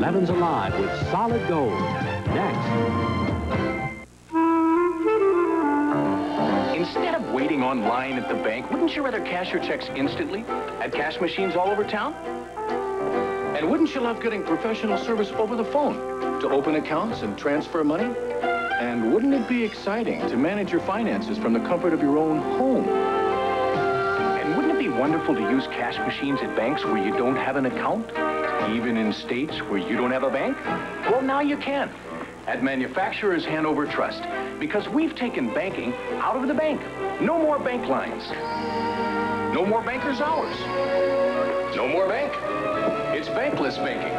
Levin's Alive with solid gold. Next. Instead of waiting online at the bank, wouldn't you rather cash your checks instantly at cash machines all over town? And wouldn't you love getting professional service over the phone to open accounts and transfer money? And wouldn't it be exciting to manage your finances from the comfort of your own home? And wouldn't it be wonderful to use cash machines at banks where you don't have an account? Even in states where you don't have a bank? Well, now you can. At Manufacturers Hanover Trust. Because we've taken banking out of the bank. No more bank lines. No more banker's hours. No more bank. It's bankless banking.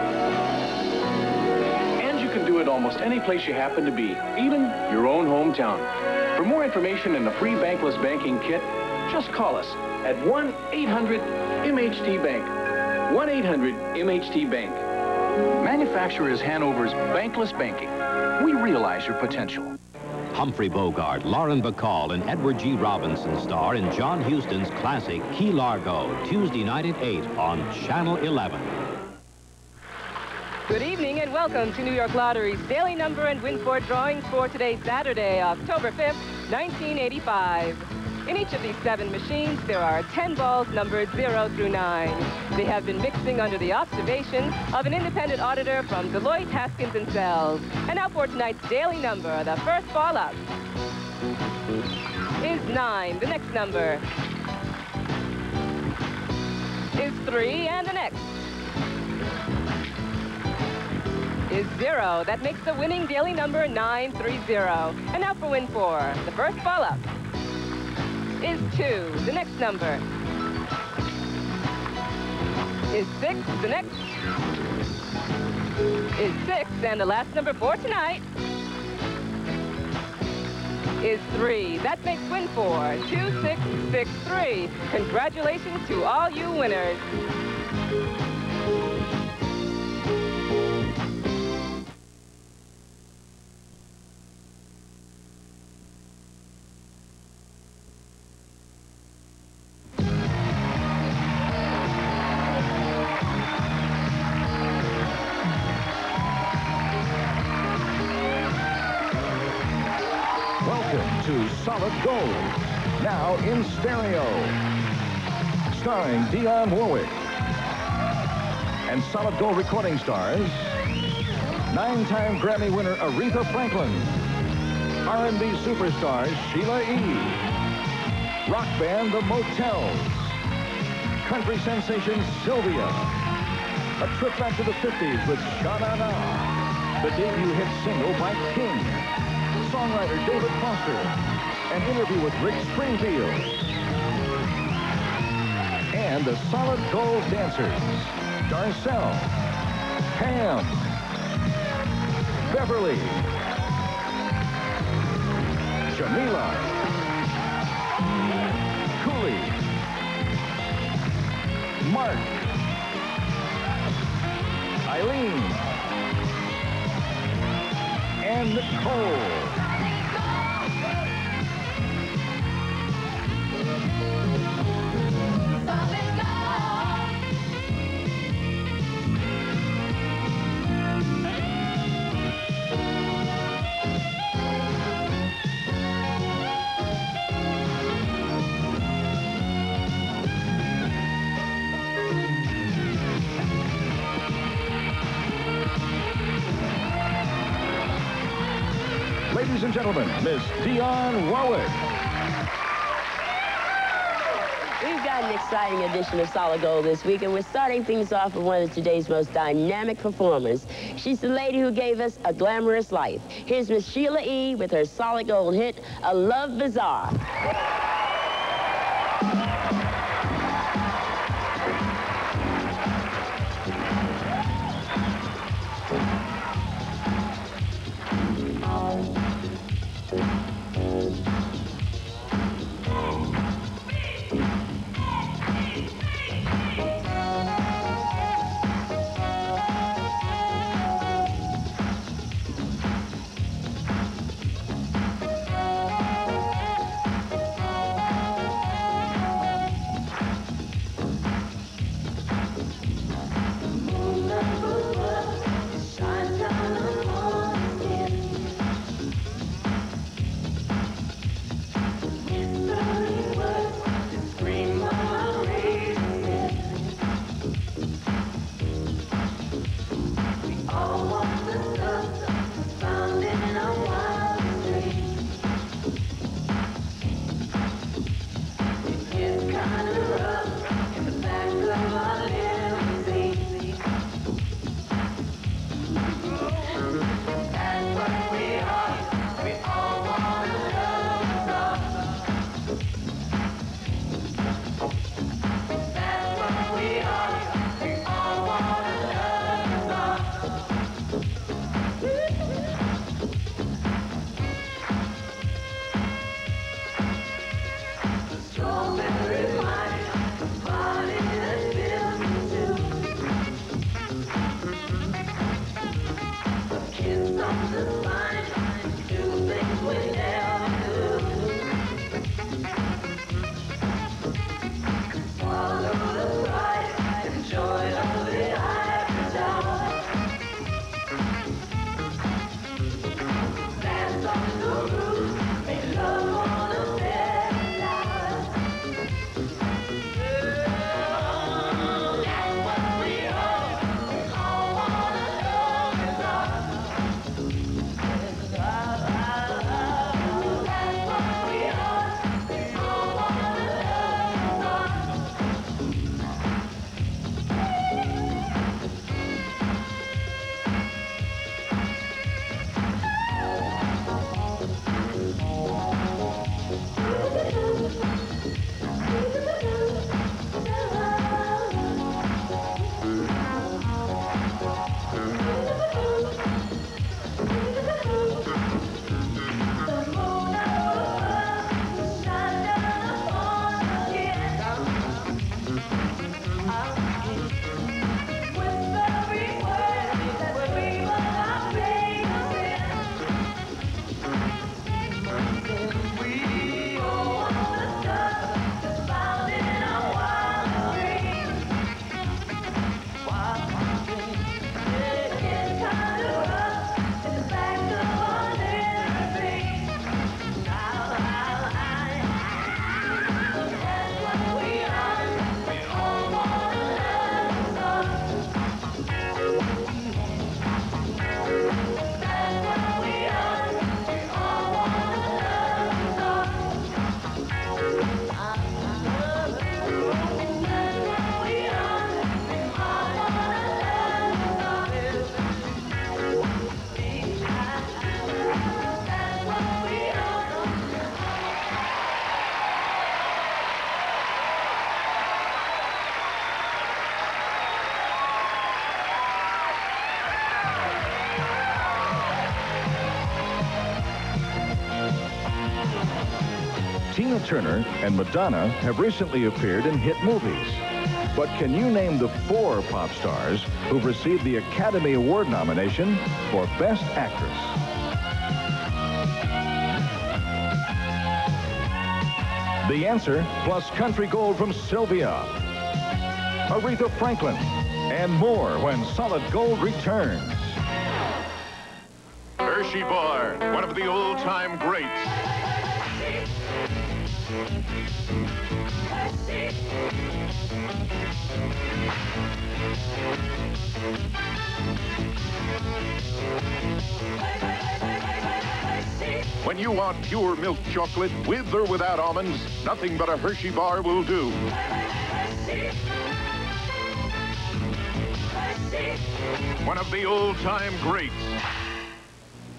And you can do it almost any place you happen to be, even your own hometown. For more information and a free bankless banking kit, just call us at 1-800-MHT-BANK. 1-800-MHT-BANK. Manufacturers Hanover's Bankless Banking. We realize your potential. Humphrey Bogart, Lauren Bacall, and Edward G. Robinson star in John Huston's classic Key Largo, Tuesday night at 8 on Channel 11. Good evening and welcome to New York Lottery's daily number and win for drawings for today, Saturday, October 5th, 1985. In each of these seven machines, there are 10 balls numbered 0 through 9. They have been mixing under the observation of an independent auditor from Deloitte, Haskins & Sells. And now for tonight's daily number, the first ball up is 9. The next number is 3, and the next is 0. That makes the winning daily number 930. And now for win 4. The first ball up is 2. The next number is 6. The next is 6. And the last number for tonight is 3. That makes win 4. 2663. Congratulations to all you winners. Dionne Warwick. And Solid Gold recording stars, nine-time Grammy winner Aretha Franklin, R&B superstars Sheila E., rock band The Motels, country sensation Sylvia, a trip back to the 50s with Sha-Na-Na, the debut hit single by King, songwriter David Foster, an interview with Rick Springfield, and the Solid Gold Dancers, Darcel, Pam, Beverly, Jamila, Cooley, Mark, Eileen, and Nicole. And gentlemen, Miss Dionne Warwick. We've got an exciting edition of Solid Gold this week, and we're starting things off with one of today's most dynamic performers. She's the lady who gave us a glamorous life. Here's Miss Sheila E. with her Solid Gold hit, A Love Bizarre. Turner and Madonna have recently appeared in hit movies. But can you name the four pop stars who've received the Academy Award nomination for Best Actress? The answer, plus country gold from Sylvia, Aretha Franklin, and more when Solid Gold returns. Hershey Bar, one of the old-time greats. When you want pure milk chocolate with or without almonds, nothing but a Hershey bar will do. One of the old-time greats.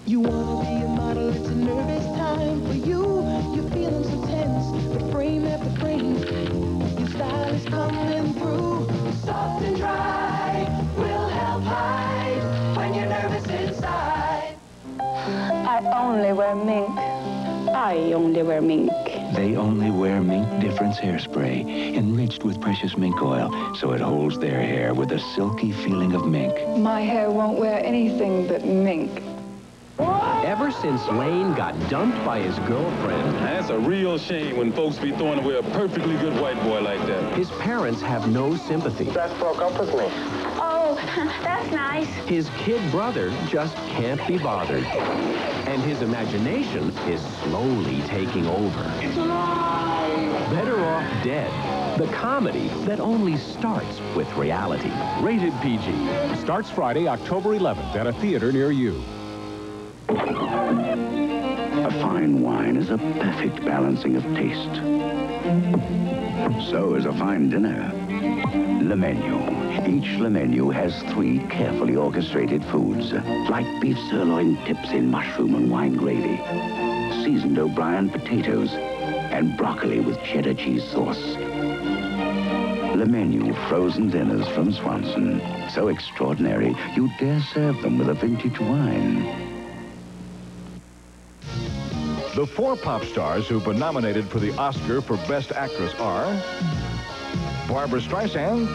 You wanna be a model, it's a nervous time for you. You're feeling so tense, but frame after frame, style is coming through. Soft and dry will help hide when you're nervous inside. I only wear mink. I only wear mink. They only wear Mink Difference hairspray, enriched with precious mink oil, so it holds their hair with a silky feeling of mink. My hair won't wear anything but mink. Ever since Lane got dumped by his girlfriend, That's a real shame when folks be throwing away a perfectly good white boy like that. his parents have no sympathy. Beth broke up with me. Oh, that's nice. His kid brother just can't be bothered. And his imagination is slowly taking over. Better Off Dead, the comedy that only starts with reality. Rated PG. Starts Friday, October 11th at a theater near you. A fine wine is a perfect balancing of taste. So is a fine dinner. Le Menu. Each Le Menu has three carefully orchestrated foods. Like beef sirloin tips in mushroom and wine gravy. Seasoned O'Brien potatoes. And broccoli with cheddar cheese sauce. Le Menu frozen dinners from Swanson. So extraordinary, you dare serve them with a vintage wine. The four pop stars who've been nominated for the Oscar for Best Actress are Barbra Streisand,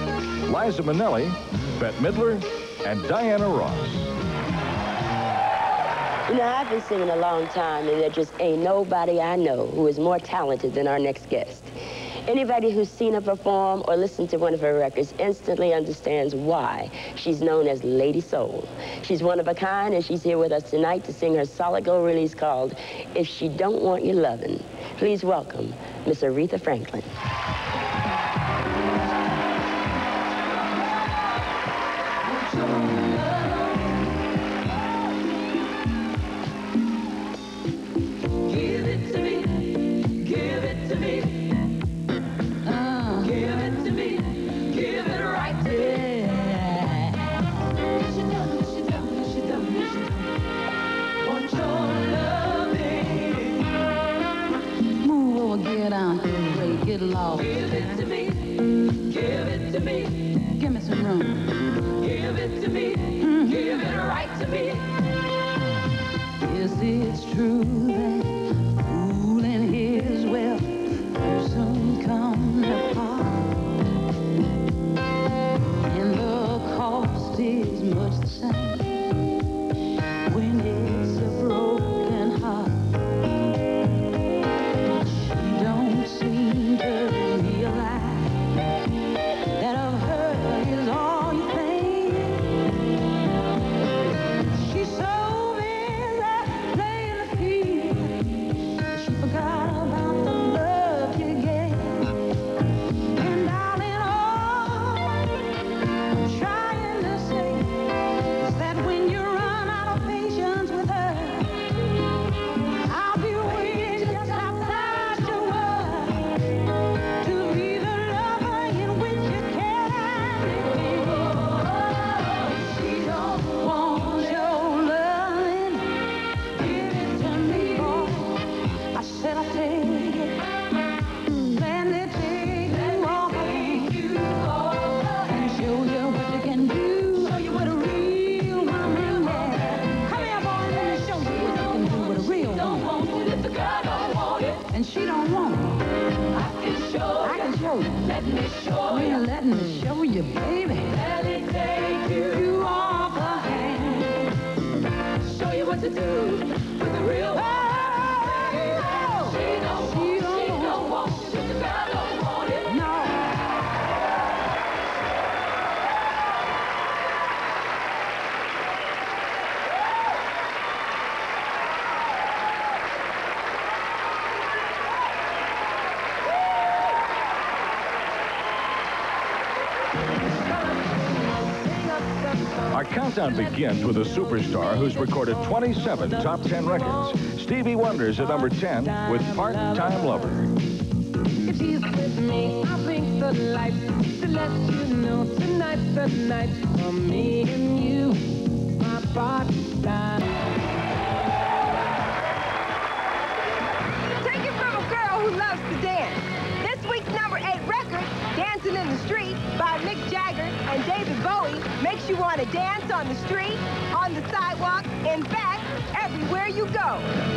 Liza Minnelli, Bette Midler, and Diana Ross. You know, I've been singing a long time, and there just ain't nobody I know who is more talented than our next guest. Anybody who's seen her perform or listened to one of her records instantly understands why she's known as Lady Soul. She's one of a kind, and she's here with us tonight to sing her solid gold release called If She Don't Want You Lovin'. Please welcome Miss Aretha Franklin. Lost. Give it to me, give it to me. Give me some room. Give it to me, mm-hmm. give it right to me. Yes, it's true that fooling his wealth will soon come apart. And the cost is much the same countdown begins with a superstar who's recorded 27 top 10 records. Stevie Wonder's at number 10 with Part-Time Lover. If with me, I'll blink the lights to let you know tonight's the night for me and you, my part-time. You want to dance on the street, on the sidewalk, in fact, everywhere you go.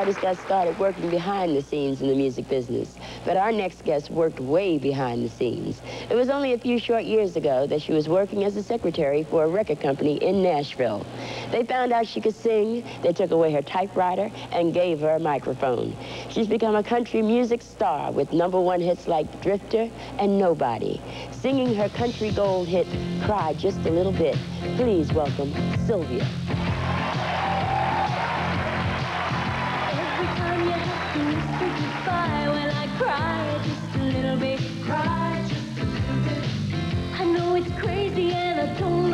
Artists got started working behind the scenes in the music business, but our next guest worked way behind the scenes. It was only a few short years ago that she was working as a secretary for a record company in Nashville. They found out she could sing, they took away her typewriter, and gave her a microphone. She's become a country music star with number one hits like Drifter and Nobody. Singing her country gold hit, Cry Just a Little Bit. Please welcome Sylvia. Cry just a little bit. Cry just a little bit. I know it's crazy and I don't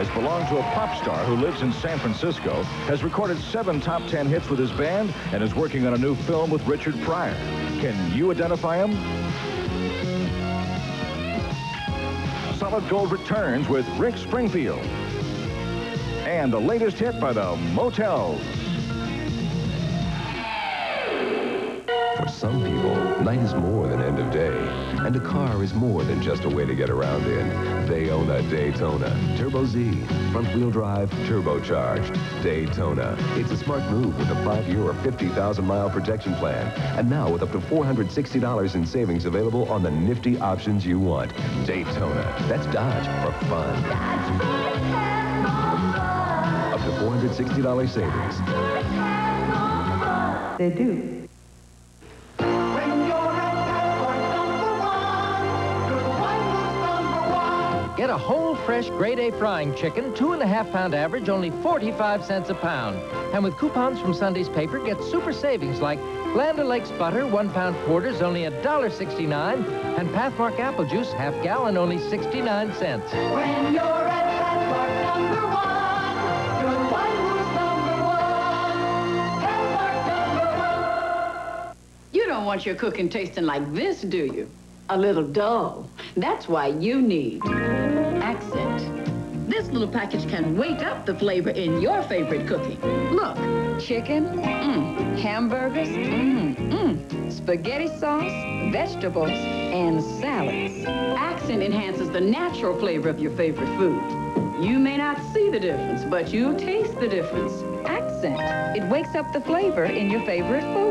Eyes belong to a pop star who lives in San Francisco, has recorded seven top ten hits with his band, and is working on a new film with Richard Pryor. Can you identify him? Solid Gold returns with Rick Springfield. And the latest hit by the Motels. Night is more than end of day, and a car is more than just a way to get around in. They a Daytona. Turbo Z, front-wheel drive, turbocharged. Daytona. It's a smart move with a five-year or 50,000-mile protection plan. And now with up to $460 in savings available on the nifty options you want. Daytona. That's Dodge for fun. Up to $460 savings. They do. Get a whole fresh grade A frying chicken, two and a half pound average, only 45 cents a pound. And with coupons from Sunday's paper, get super savings like Land O'Lakes butter, one pound quarters, only $1.69, and Pathmark apple juice, half gallon, only 69 cents. When you're at Pathmark number one, you're the one who's number one. Pathmark number one. You don't want your cooking tasting like this, do you? A little dull. That's why you need Accent. This little package can wake up the flavor in your favorite cooking. Look, chicken, mmm, hamburgers, mmm, mmm, spaghetti sauce, vegetables, and salads. Accent enhances the natural flavor of your favorite food. You may not see the difference, but you'll taste the difference. Accent. It wakes up the flavor in your favorite food.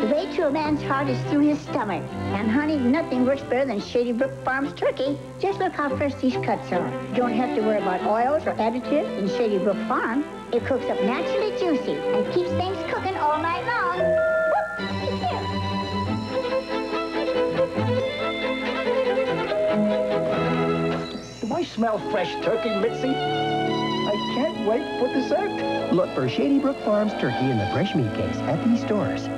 The way to a man's heart is through his stomach. And honey, nothing works better than Shady Brook Farms turkey. Just look how fresh these cuts are. You don't have to worry about oils or additives in Shady Brook Farm. It cooks up naturally juicy and keeps things cooking all night long. Do I smell fresh turkey, Mitzi? I can't wait for dessert. Look for Shady Brook Farms turkey in the fresh meat case at these stores.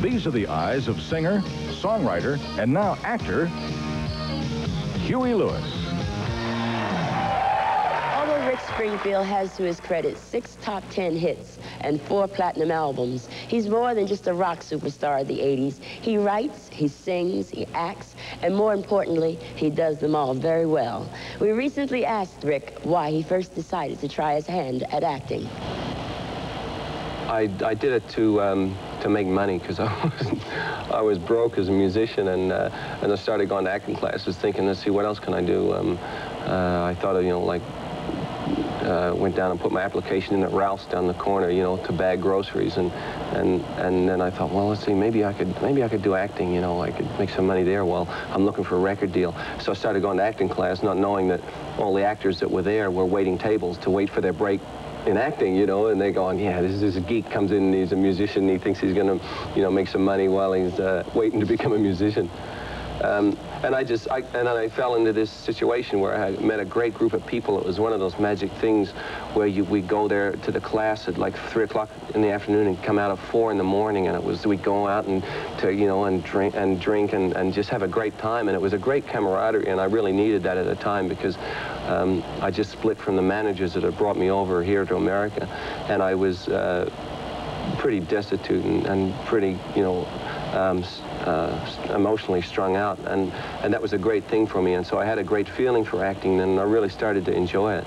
These are the eyes of singer, songwriter, and now actor, Huey Lewis. Although Rick Springfield has to his credit six top 10 hits and four platinum albums, he's more than just a rock superstar of the 80s. He writes, he sings, he acts, and more importantly, he does them all very well. We recently asked Rick why he first decided to try his hand at acting. I, I did it to um, to make money because I was I was broke as a musician and uh, and I started going to acting classes thinking let's see what else can I do. Um, uh, I thought of you know like uh, went down and put my application in at Ralph's down the corner you know to bag groceries and and and then I thought well let's see maybe I could maybe I could do acting you know I could make some money there while I'm looking for a record deal. So I started going to acting class not knowing that all the actors that were there were waiting tables to wait for their break in acting, you know, and they're going, yeah, this, is this geek comes in, he's a musician, he thinks he's going to, you know, make some money while he's uh, waiting to become a musician. Um, and I just, I, and I fell into this situation where I met a great group of people. It was one of those magic things where you, we go there to the class at like three o'clock in the afternoon and come out at four in the morning. And it was, we'd go out and to, you know, and drink and drink and, and just have a great time. And it was a great camaraderie. And I really needed that at the time because um, I just split from the managers that had brought me over here to America. And I was uh, pretty destitute and, and pretty, you know, um, uh, emotionally strung out, and, and that was a great thing for me. And so I had a great feeling for acting, and I really started to enjoy it.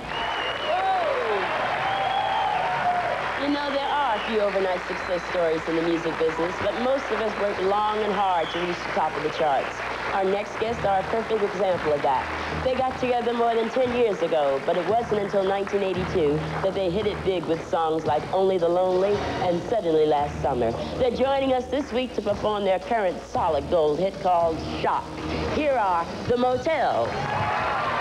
You know, there are a few overnight success stories in the music business, but most of us worked long and hard to reach the top of the charts. Our next guests are a perfect example of that. They got together more than 10 years ago, but it wasn't until 1982 that they hit it big with songs like Only the Lonely and Suddenly Last Summer. They're joining us this week to perform their current solid gold hit called Shock. Here are The Motel.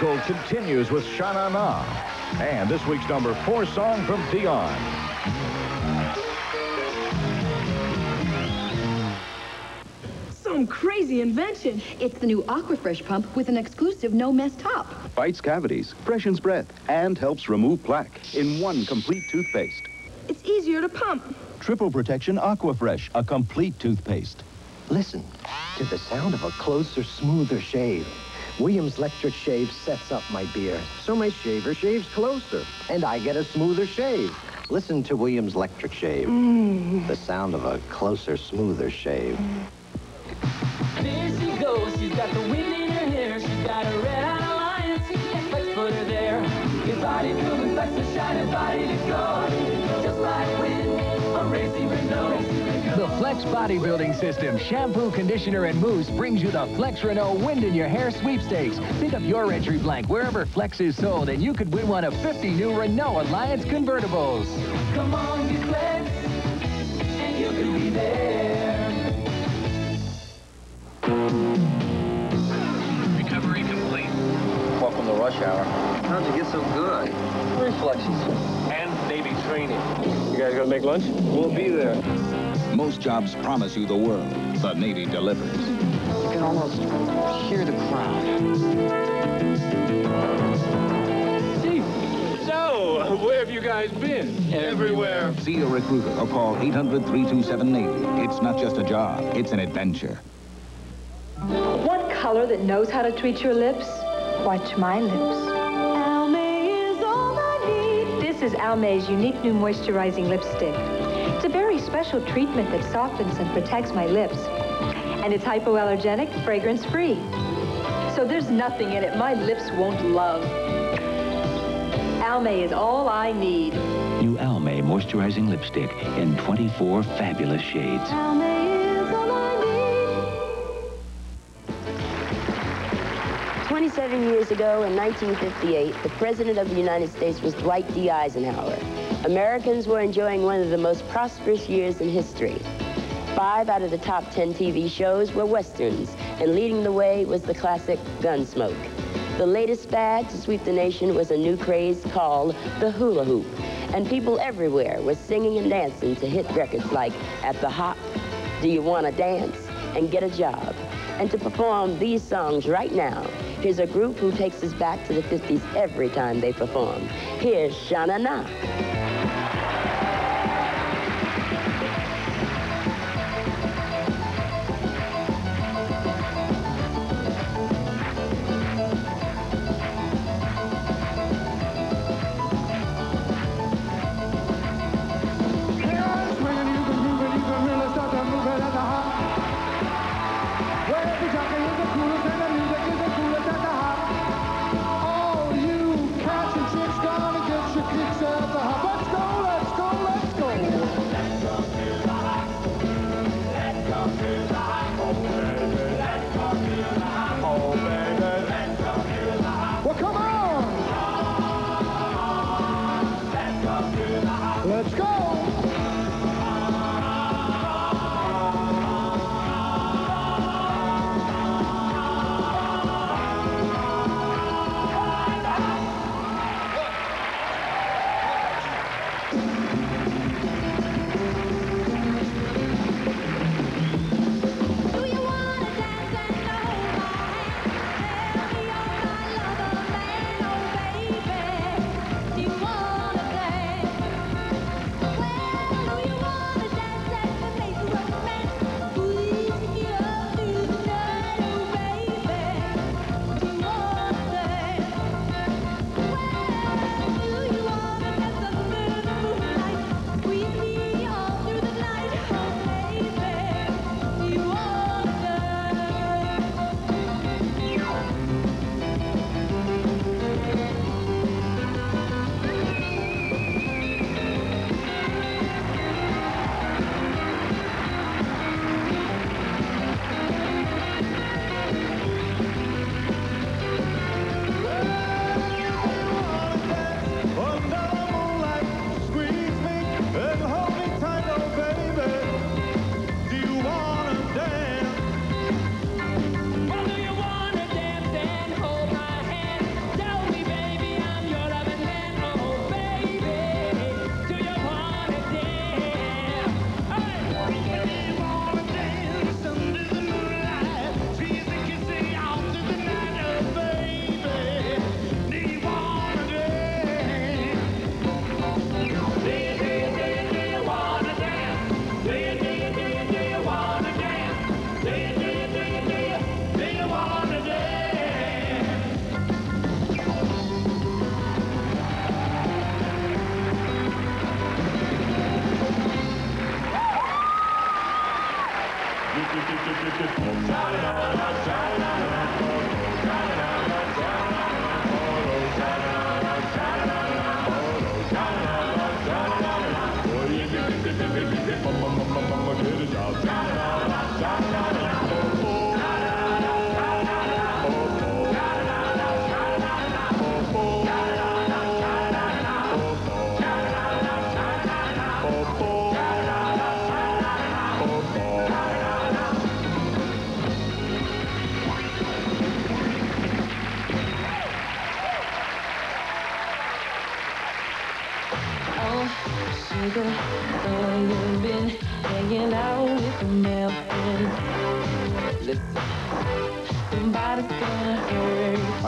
Gold continues with Shana Na. And this week's number four song from Dion. Some crazy invention. It's the new Aquafresh pump with an exclusive no-mess top. Fights cavities, freshens breath, and helps remove plaque in one complete toothpaste. It's easier to pump. Triple Protection Aquafresh, a complete toothpaste. Listen to the sound of a closer, smoother shave. Williams Electric Shave sets up my beard, so my shaver shaves closer, and I get a smoother shave. Listen to Williams Electric Shave. Mm. The sound of a closer, smoother shave. There she goes, she's got the wind in her hair, she's got a red eye alliance, let's put her there. His body moving like the shining body to go, just like wind, a racy Renault. The Flex Bodybuilding System shampoo, conditioner, and mousse brings you the Flex Renault Wind in Your Hair sweepstakes. Pick up your entry blank wherever Flex is sold, and you could win one of 50 new Renault Alliance convertibles. Come on, get flex, and you can be there. Recovery complete. Welcome to rush hour. How'd you get so good? Reflexes. And Navy training. You guys gonna make lunch? We'll be there. Most jobs promise you the world. The Navy delivers. You can almost hear the crowd. Chief, so, where have you guys been? Everywhere. See a recruiter or call 800-327-Navy. It's not just a job, it's an adventure. One color that knows how to treat your lips? Watch my lips. Almay is all I need. This is Almay's unique new moisturizing lipstick. It's a very special treatment that softens and protects my lips. And it's hypoallergenic, fragrance-free. So there's nothing in it my lips won't love. Almay is all I need. New Almay moisturizing lipstick in 24 fabulous shades. Almay is all I need. 27 years ago, in 1958, the President of the United States was Dwight D. Eisenhower. Americans were enjoying one of the most prosperous years in history. Five out of the top 10 TV shows were Westerns, and leading the way was the classic Gunsmoke. The latest fad to sweep the nation was a new craze called the hula hoop, and people everywhere were singing and dancing to hit records like At the Hop, Do You Wanna Dance, and Get a Job. And to perform these songs right now, here's a group who takes us back to the 50s every time they perform. Here's Shana Na. All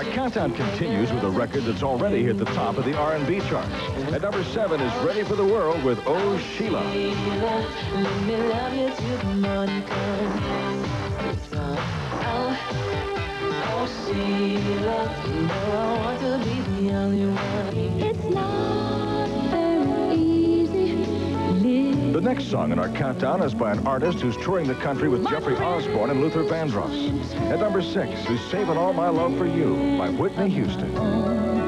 Our countdown continues with a record that's already hit the top of the R&B charts. At number seven is Ready for the World with Oh Sheila. Sheila, let next song in our countdown is by an artist who's touring the country with Jeffrey Osborne and Luther Vandross. At number six is Saving All My Love for You by Whitney Houston.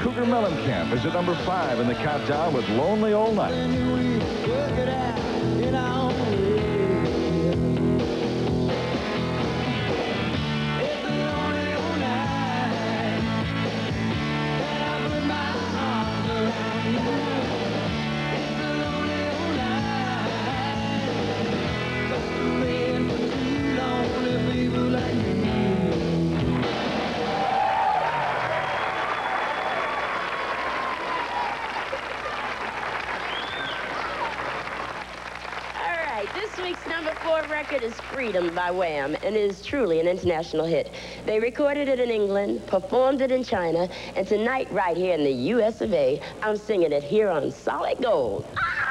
Cougar Mellencamp is at number five in the countdown with Lonely All Night. Week's number four record is Freedom by Wham, and is truly an international hit. They recorded it in England, performed it in China, and tonight, right here in the US of A, I'm singing it here on Solid Gold. Well,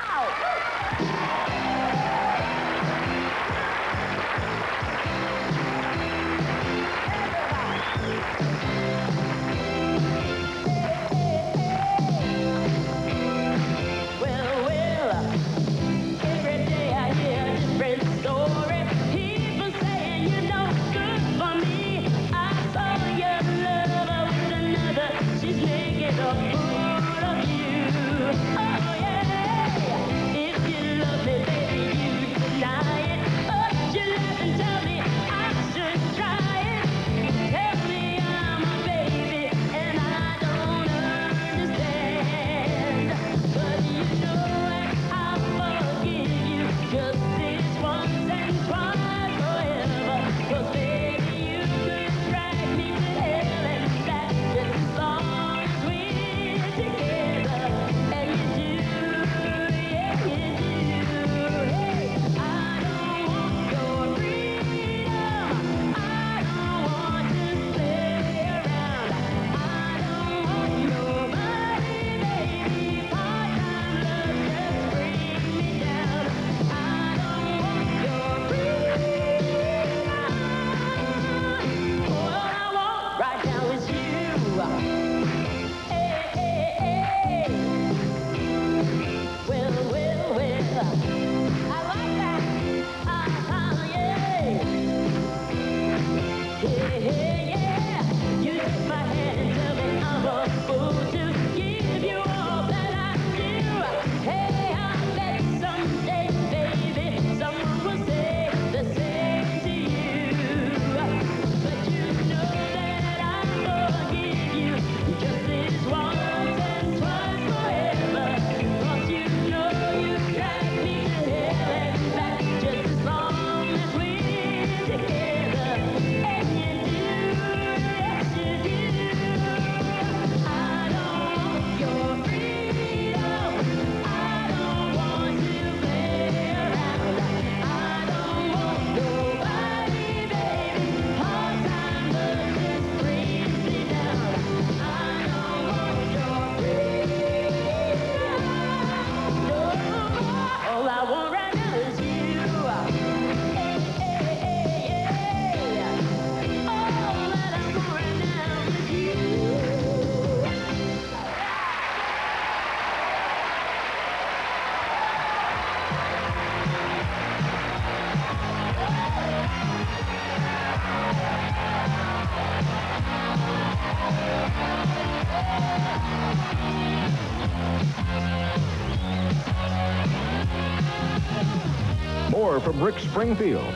from Rick Springfield.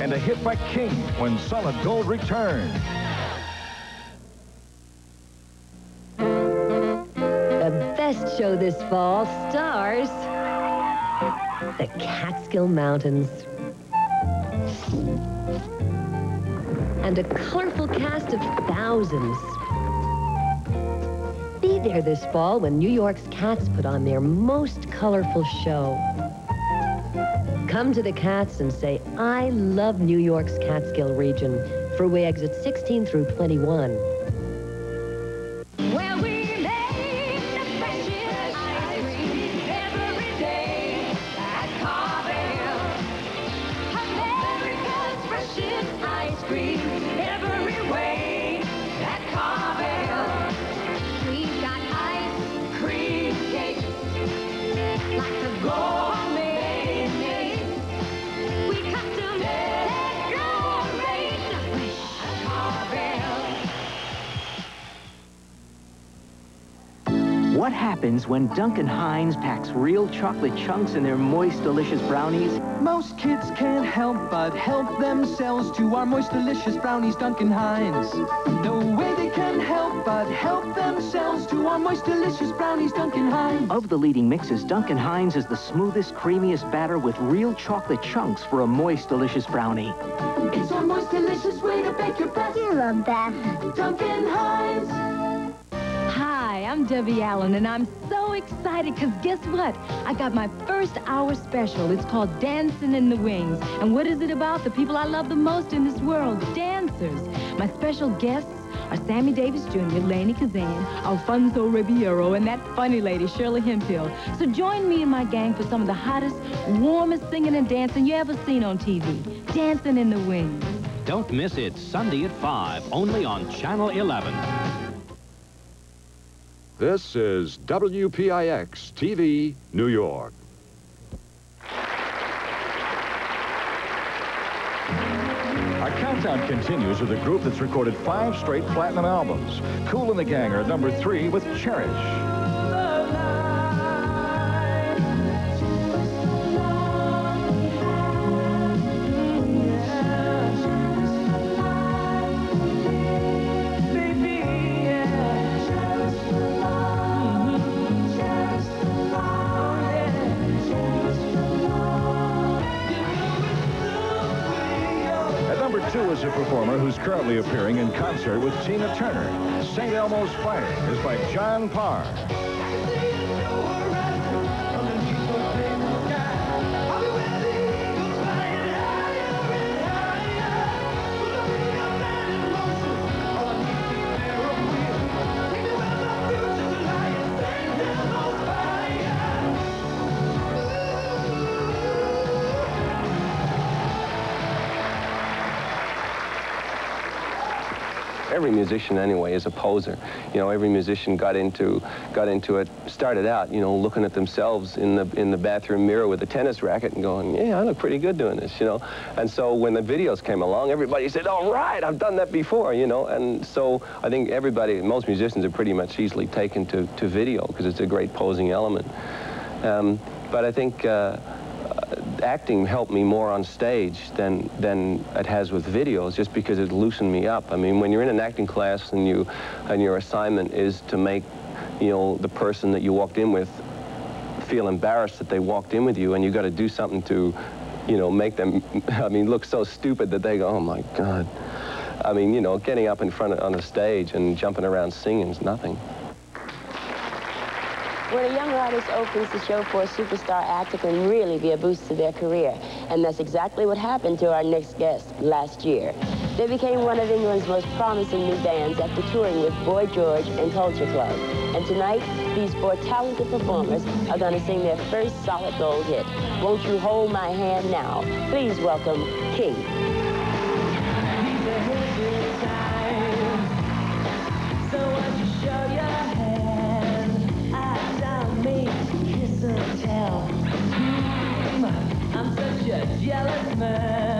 And a hit by King when Solid Gold returned. The best show this fall stars the Catskill Mountains. And a colorful cast of thousands. Be there this fall when New York's Cats put on their most colorful show. Come to the Cats and say, I love New York's Catskill region. Freeway exit 16 through 21. When Duncan Hines packs real chocolate chunks in their moist, delicious brownies? Most kids can't help but help themselves to our moist, delicious brownies, Duncan Hines. No way they can help but help themselves to our moist, delicious brownies, Duncan Hines. Of the leading mixes, Duncan Hines is the smoothest, creamiest batter with real chocolate chunks for a moist, delicious brownie. It's our most delicious way to bake your best. You love that. Duncan Hines. I'm Debbie Allen, and I'm so excited because guess what? I got my first hour special. It's called Dancing in the Wings. And what is it about? The people I love the most in this world, dancers. My special guests are Sammy Davis Jr., Lainie Kazan, Alfonso Ribeiro, and that funny lady, Shirley Hemphill. So join me and my gang for some of the hottest, warmest singing and dancing you ever seen on TV. Dancing in the Wings. Don't miss it Sunday at 5, only on Channel 11. This is WPIX TV, New York. Our countdown continues with a group that's recorded five straight platinum albums. Kool and the Gang are number three with Cherish. Who's currently appearing in concert with Tina Turner. St. Elmo's Fire is by John Parr. Every musician anyway is a poser. You know, every musician got into got into it, started out, you know, looking at themselves in the in the bathroom mirror with a tennis racket and going, yeah, I look pretty good doing this, you know. And so when the videos came along, everybody said, all right, I've done that before, you know. And so I think everybody, most musicians are pretty much easily taken to, to video because it's a great posing element. Um, but I think uh, acting helped me more on stage than than it has with videos just because it loosened me up. I mean, when you're in an acting class and you and your assignment is to make, you know, the person that you walked in with feel embarrassed that they walked in with you and you got to do something to, you know, make them I mean, look so stupid that they go, "Oh my god." I mean, you know, getting up in front of on the stage and jumping around singing is nothing. When a young artist opens the show for a superstar act, it can really be a boost to their career. And that's exactly what happened to our next guest last year. They became one of England's most promising new bands after touring with Boy George and Culture Club. And tonight, these four talented performers are going to sing their first solid gold hit. Won't you hold my hand now? Please welcome King. A jealous man.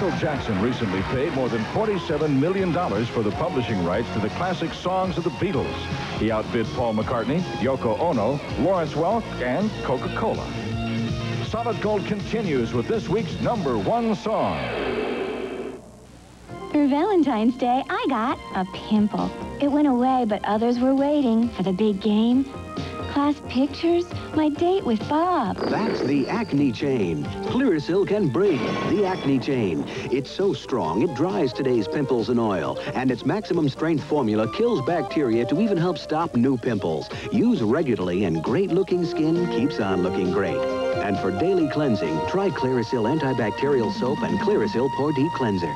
Michael Jackson recently paid more than $47 million for the publishing rights to the classic songs of the Beatles. He outbid Paul McCartney, Yoko Ono, Lawrence Welk, and Coca-Cola. Solid Gold continues with this week's number one song. For Valentine's Day, I got a pimple. It went away, but others were waiting for the big game. Class pictures, my date with Bob. That's the Acne Chain. Clearasil can break the Acne Chain. It's so strong, it dries today's pimples and oil. And its maximum strength formula kills bacteria to even help stop new pimples. Use regularly and great-looking skin keeps on looking great. And for daily cleansing, try Clearasil antibacterial soap and Clearasil Pore Deep Cleanser.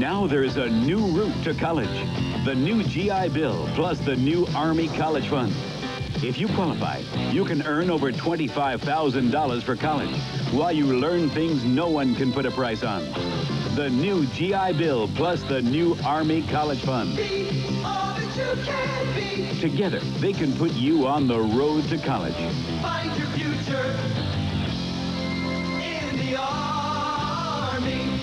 Now there's a new route to college. The new GI Bill plus the new Army College Fund. If you qualify, you can earn over $25,000 for college while you learn things no one can put a price on. The new GI Bill plus the new Army College Fund. Together, they can put you on the road to college. Find your future in the army.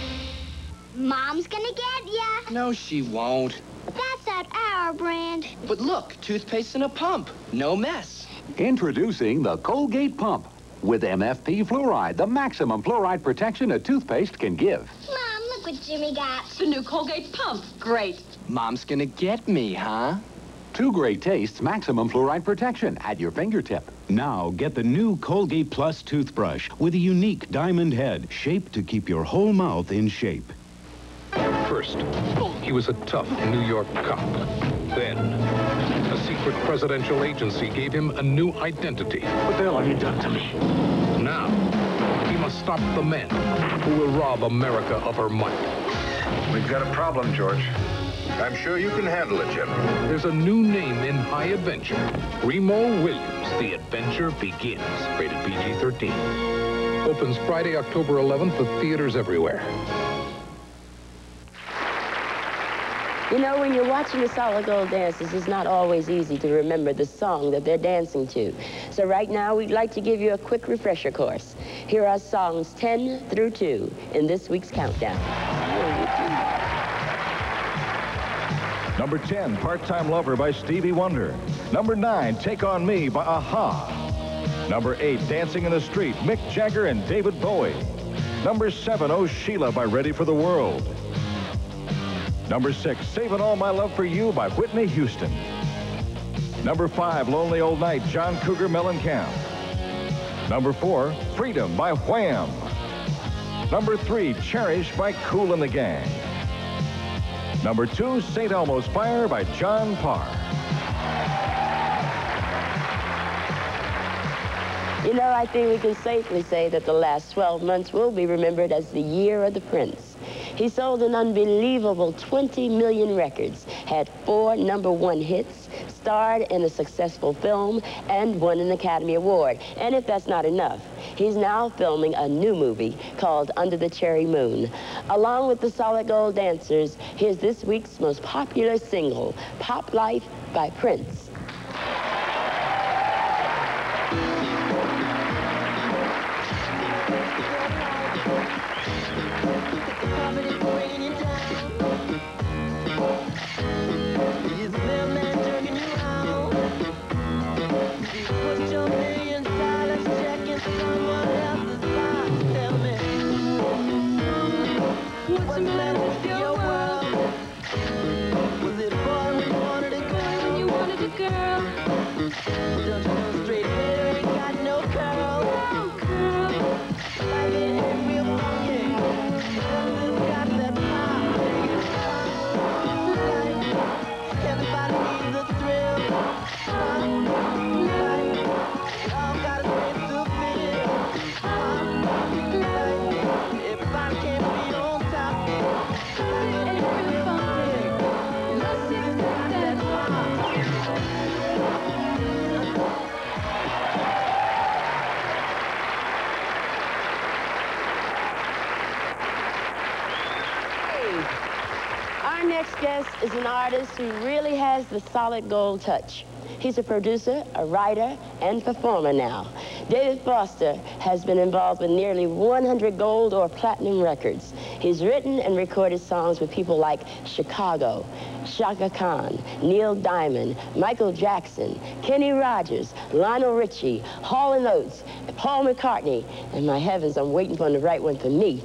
Mom's gonna get ya. No, she won't. That's at our brand. But look, toothpaste in a pump. No mess. Introducing the Colgate Pump. With MFP fluoride, the maximum fluoride protection a toothpaste can give. Mom, look what Jimmy got. The new Colgate pump. Great. Mom's gonna get me, huh? Two great tastes, maximum fluoride protection at your fingertip. Now get the new Colgate Plus toothbrush with a unique diamond head shaped to keep your whole mouth in shape. First, he was a tough New York cop. Then, a secret presidential agency gave him a new identity. What the hell have you done to me? Now, he must stop the men who will rob America of her money. We've got a problem, George. I'm sure you can handle it, General. There's a new name in high adventure. Remo Williams, The Adventure Begins. Rated PG-13. Opens Friday, October 11th at theaters everywhere. You know, when you're watching the solid gold dancers, it's not always easy to remember the song that they're dancing to. So right now, we'd like to give you a quick refresher course. Here are songs 10 through 2 in this week's countdown. Number 10, Part-Time Lover by Stevie Wonder. Number 9, Take On Me by a-ha. Number 8, Dancing in the Street, Mick Jagger and David Bowie. Number 7, Oh Sheila by Ready for the World. Number 6, Saving All My Love for You by Whitney Houston. Number 5, Lonely Old Night, John Cougar Mellencamp. Number 4, Freedom by Wham. Number 3, Cherish by Kool and the Gang. Number 2, St. Elmo's Fire by John Parr. You know, I think we can safely say that the last 12 months will be remembered as the year of the Prince. He sold an unbelievable 20 million records, had four number one hits, starred in a successful film, and won an Academy Award. And if that's not enough, he's now filming a new movie called Under the Cherry Moon. Along with the Solid Gold Dancers, here's this week's most popular single, Pop Life by Prince. You know straight next is an artist who really has the solid gold touch. He's a producer, a writer, and performer now. David Foster has been involved with nearly 100 gold or platinum records. He's written and recorded songs with people like Chicago, Chaka Khan, Neil Diamond, Michael Jackson, Kenny Rogers, Lionel Richie, Hall & Oates, Paul McCartney, and my heavens, I'm waiting for the right one for me.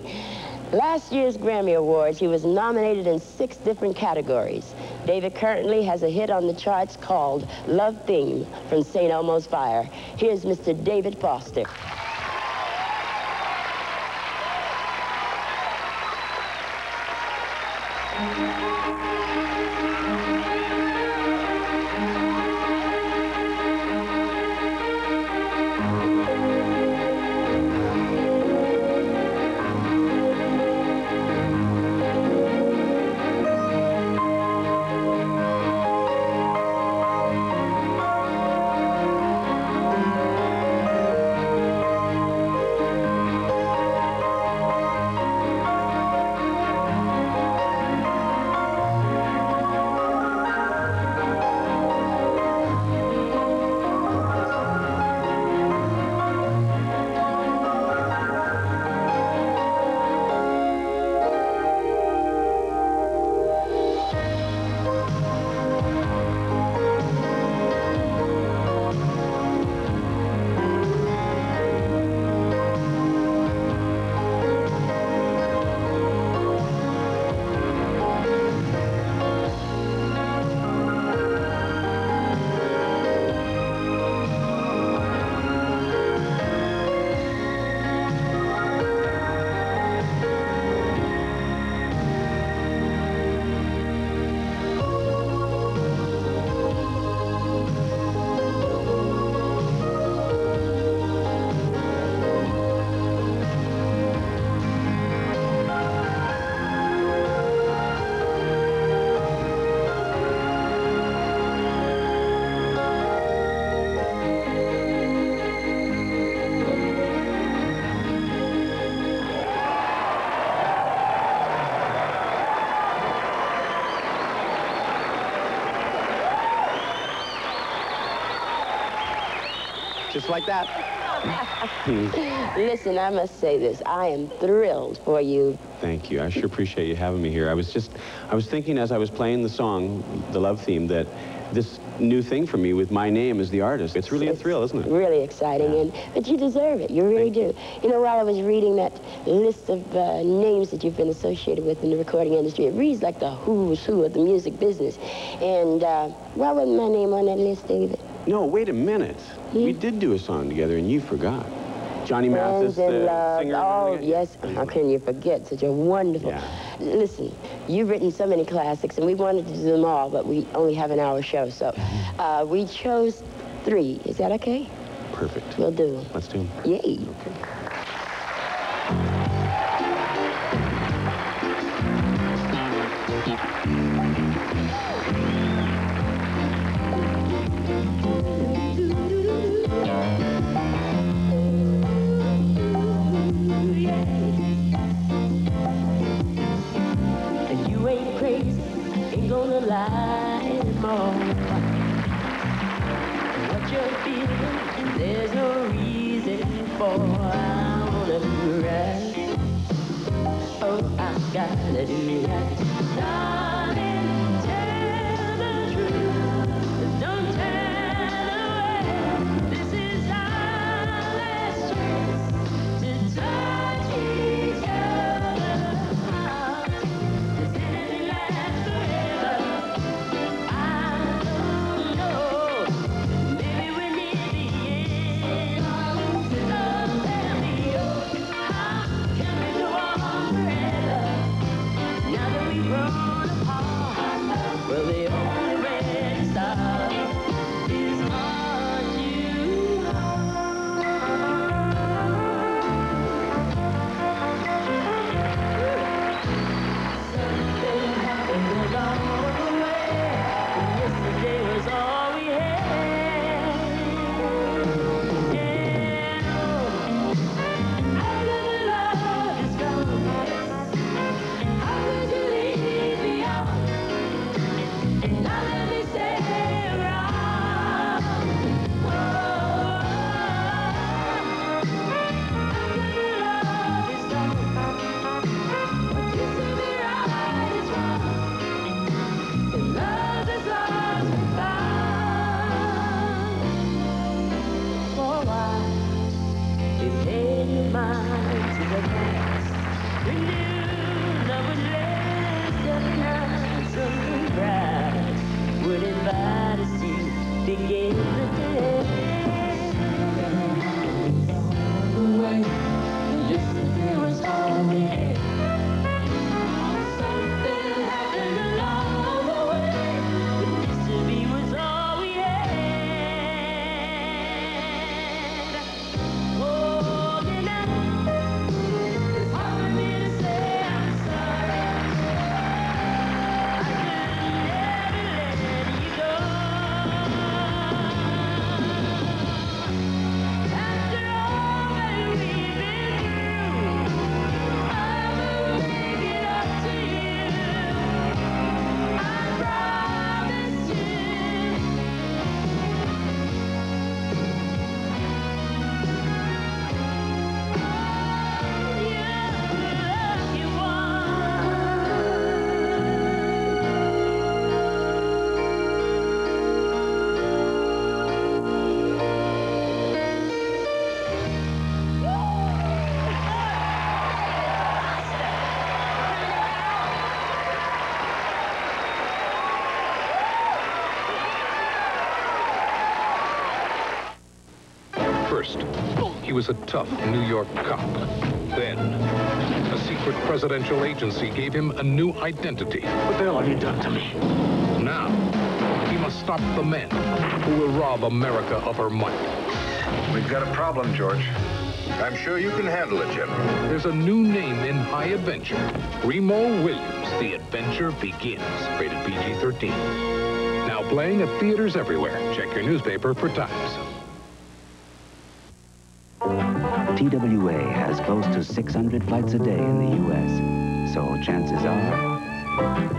Last year's Grammy Awards, he was nominated in six different categories. David currently has a hit on the charts called Love Theme from St. Elmo's Fire. Here's Mr. David Foster. Just like that. Listen, I must say this. I am thrilled for you. Thank you. I sure appreciate you having me here. I was just, I was thinking as I was playing the song, the love theme, that this new thing for me with my name as the artist, it's really a thrill, isn't it? Really exciting, and but you deserve it. You really do. You know, while I was reading that list of uh, names that you've been associated with in the recording industry, it reads like the who's who of the music business. And uh, why wasn't my name on that list, David? No, wait a minute. We did do a song together and you forgot. Johnny Mathis, the love. singer. Oh, yes. How can you forget such a wonderful... Listen, you've written so many classics, and we wanted to do them all, but we only have an hour show, so uh, we chose three. Is that okay? Perfect. We'll do. Let's do them. Yay. And Oh, I was a tough New York cop. Then, a secret presidential agency gave him a new identity. What the hell have you done to me? Now, he must stop the men who will rob America of her might. We've got a problem, George. I'm sure you can handle it, General. There's a new name in high adventure. Remo Williams, The Adventure Begins. Rated PG-13. Now playing at theaters everywhere. Check your newspaper for times. TWA has close to 600 flights a day in the U.S. So chances are,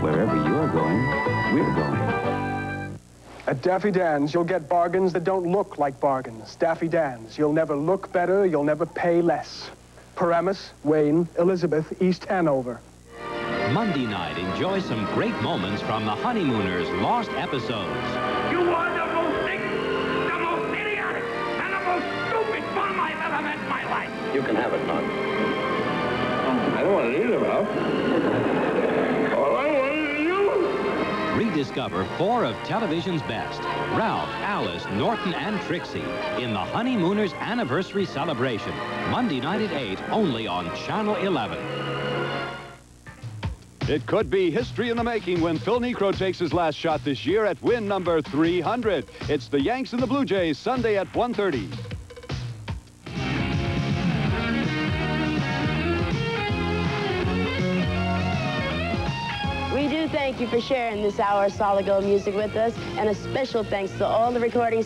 wherever you're going, we're going. At Daffy Dan's, you'll get bargains that don't look like bargains. Daffy Dan's, you'll never look better, you'll never pay less. Paramus, Wayne, Elizabeth, East Hanover. Monday night, enjoy some great moments from the Honeymooners' lost episodes. You can have it, Mom. Oh, I don't want it either, Ralph. All I want is you. Rediscover four of television's best. Ralph, Alice, Norton, and Trixie in the Honeymooners Anniversary Celebration. Monday night at 8, only on Channel 11. It could be history in the making when Phil Niekro takes his last shot this year at win number 300. It's the Yanks and the Blue Jays Sunday at 1.30. thank you for sharing this hour of solid gold music with us, and a special thanks to all the recording